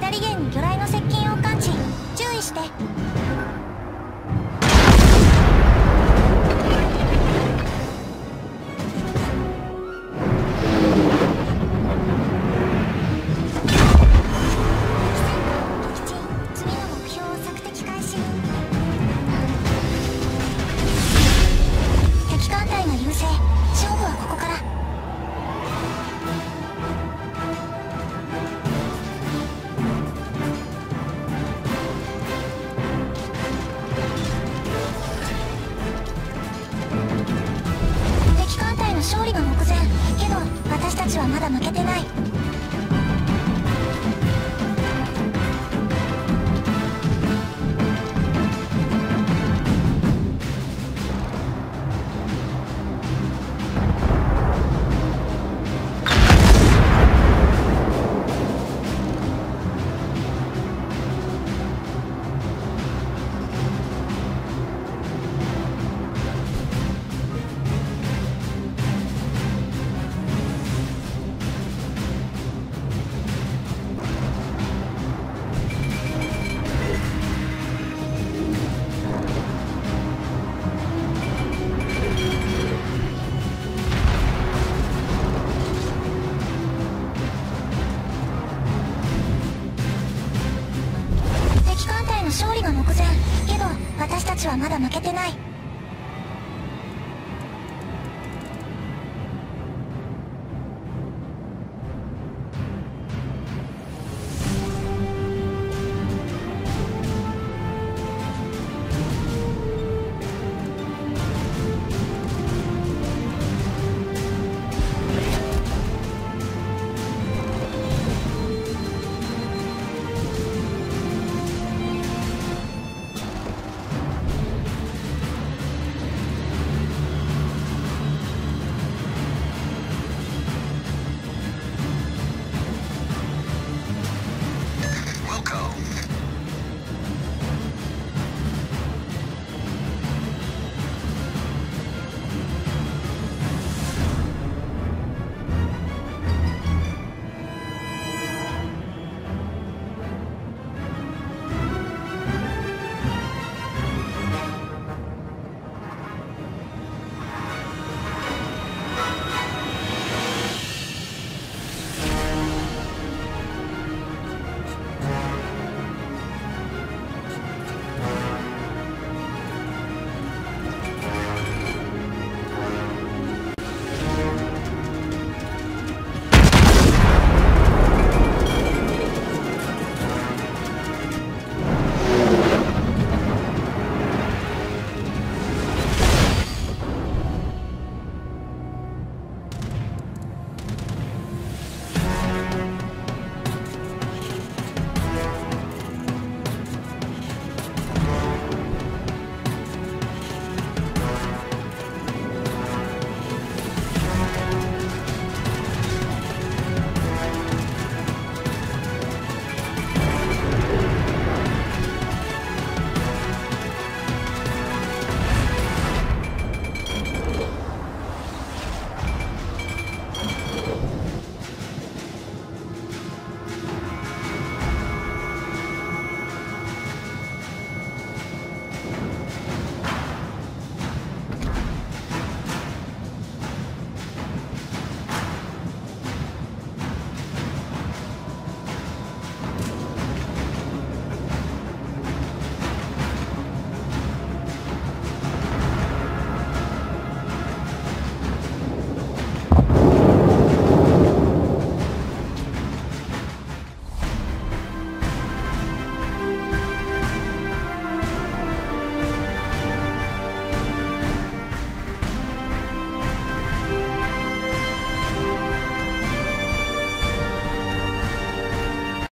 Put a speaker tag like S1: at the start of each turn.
S1: 左舷に魚雷の接近を感知。注意して。勝利が目前。けど私たちはまだ負けてない。勝利が目前。けど私たちはまだ負けてない。